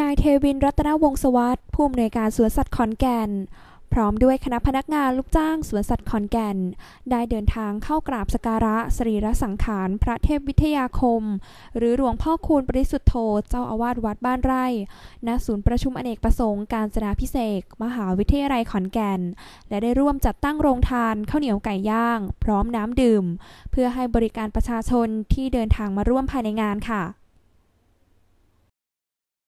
นายเทวินรัตนวงศวัตรผู้อำนวยการสวนสัตว์ขอนแก่น พร้อมด้วยคณะพนักงานลูกจ้างสวนสัตว์ขอนแก่น ได้เดินทางเข้ากราบสการะสรีระสังขารพระเทพวิทยาคม หรือหลวงพ่อคูณปริสุทธโธเจ้าอาวาสวัดบ้านไร่ณศูนย์ประชุมอเนกประสงค์การจนาพิเศษมหาวิทยาลัยขอนแก่น และได้ร่วมจัดตั้งโรงทานข้าวเหนียวไก่ย่าง พร้อมน้ำดื่ม เพื่อให้บริการประชาชนที่เดินทางมาร่วมภายในงานค่ะ